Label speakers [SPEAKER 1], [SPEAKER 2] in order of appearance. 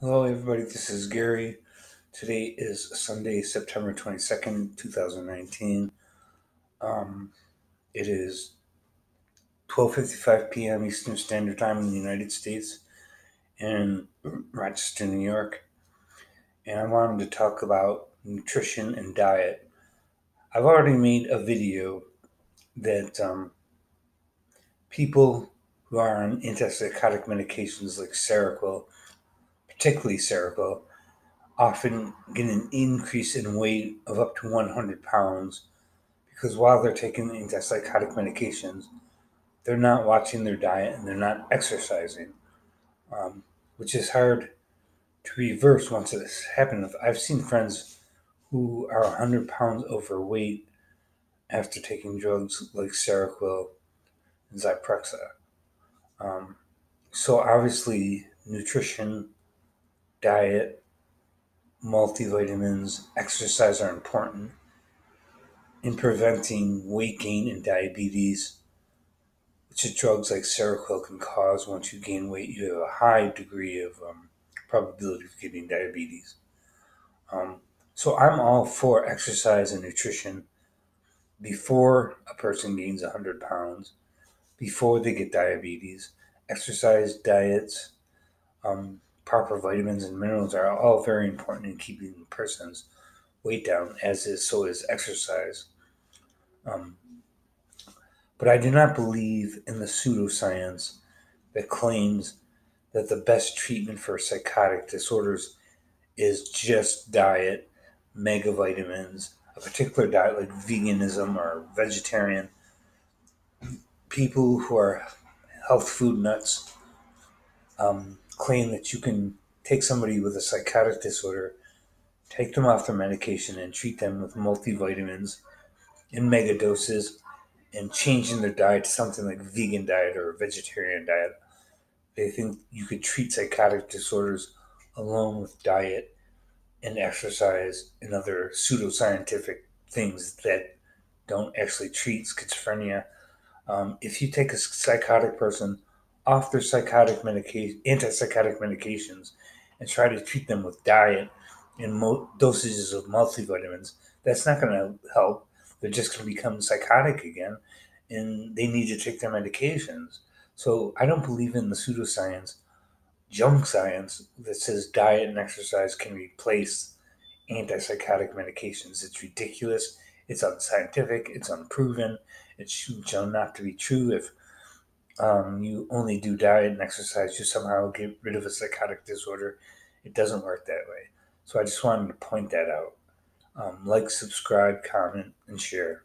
[SPEAKER 1] Hello, everybody. This is Gary. Today is Sunday, September 22nd, 2019. Um, it is 12.55 p.m. Eastern Standard Time in the United States in Rochester, New York. And I wanted to talk about nutrition and diet. I've already made a video that um, people who are on antipsychotic medications like Seroquel, particularly Seroquel, often get an increase in weight of up to 100 pounds because while they're taking antipsychotic medications, they're not watching their diet and they're not exercising, um, which is hard to reverse once it's happened. I've seen friends who are 100 pounds overweight after taking drugs like Seroquel and Zyprexa. Um, so obviously, nutrition, diet, multivitamins, exercise are important in preventing weight gain and diabetes, which the drugs like Seroquel can cause. Once you gain weight, you have a high degree of um, probability of getting diabetes. Um, so I'm all for exercise and nutrition before a person gains 100 pounds, before they get diabetes. Exercise, diets, um, proper vitamins and minerals are all very important in keeping a person's weight down, as is so is exercise. Um, but I do not believe in the pseudoscience that claims that the best treatment for psychotic disorders is just diet, megavitamins, a particular diet like veganism or vegetarian. People who are health food nuts um, claim that you can take somebody with a psychotic disorder, take them off their medication, and treat them with multivitamins in mega doses and changing their diet to something like vegan diet or vegetarian diet. They think you could treat psychotic disorders alone with diet and exercise and other pseudoscientific things that don't actually treat schizophrenia. Um, if you take a psychotic person off their psychotic medication, antipsychotic medications, and try to treat them with diet and mo- dosages of multivitamins, that's not going to help. They're just going to become psychotic again, and they need to take their medications. So I don't believe in the pseudoscience, junk science that says diet and exercise can replace antipsychotic medications. It's ridiculous. It's unscientific. It's unproven. It's shown not to be true. If um, you only do diet and exercise, you somehow get rid of a psychotic disorder. It doesn't work that way. So I just wanted to point that out. Um, like, subscribe, comment, and share.